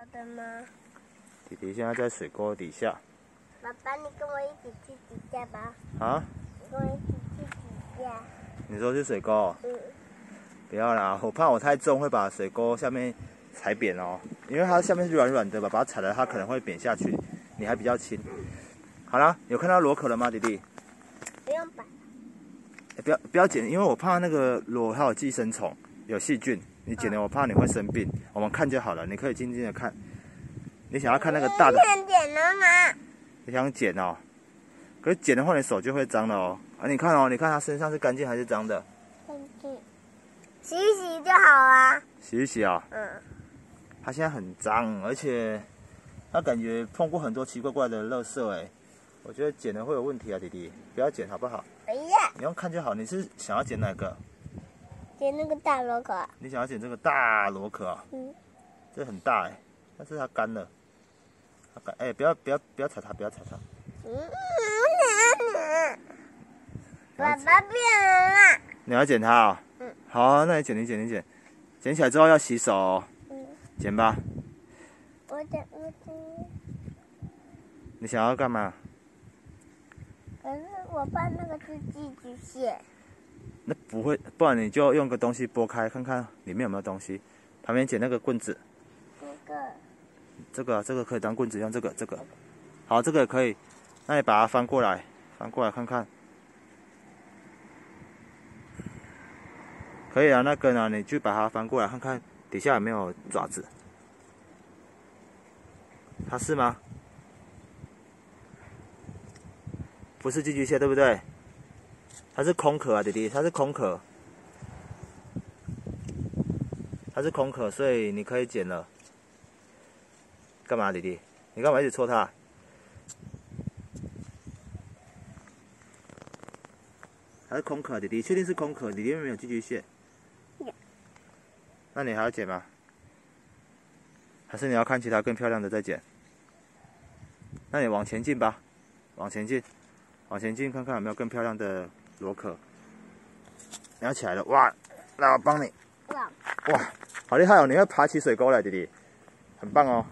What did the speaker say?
好的吗？弟弟现在在水沟底下。爸爸，你跟我一起去底下吧。啊？你跟我一起去底下。你说去水沟？嗯。不要啦，我怕我太重会把水沟下面踩扁哦。因为它下面是软软的吧，把它踩了它可能会扁下去。你还比较轻。好啦，有看到螺壳了吗，弟弟？不用摆。不要不要剪，因为我怕那个螺还有寄生虫，有细菌。你剪了，我怕你会生病。我们看就好了，你可以静静的看。你想要看那个大的？想剪了吗？你想剪哦？可是剪的话，你手就会脏了哦。啊，你看哦，你看它身上是干净还是脏的？干净。洗一洗就好啊。洗一洗啊？嗯。它现在很脏，而且它感觉碰过很多奇怪怪的垃圾哎。我觉得剪了会有问题啊，弟弟，不要剪好不好？哎呀。你用看就好。你是想要剪哪个？剪那个大螺壳。你想要捡这个大螺壳啊？嗯。这很大哎，但是它干了。哎，不要不要不要踩它，不要踩它。嗯，爸爸变了。你要剪它啊？嗯。好，那你剪，你剪，你剪。剪起来之后要洗手。嗯。剪吧。我剪，我剪。你想要干嘛？可是我怕那个是寄居蟹。那不会，不然你就用个东西拨开，看看里面有没有东西。旁边捡那个棍子。这个。这个这个可以当棍子用，这个这个，好，这个也可以。那你把它翻过来，翻过来看看，可以啊。那个呢，你就把它翻过来看看，底下有没有爪子？它是吗？不是寄居蟹，对不对？它是空壳啊，弟弟，它是空壳，它是空壳，所以你可以捡了。干嘛，弟弟？你干嘛一直戳它？它是空壳，弟弟？确定是空壳？里面没有寄居蟹？那你还要剪吗？还是你要看其他更漂亮的再剪？那你往前进吧，往前进，往前进，看看有没有更漂亮的螺壳。你要起来了，哇！那我帮你。哇！哇，好厉害哦！你会爬起水沟来，弟弟，很棒哦。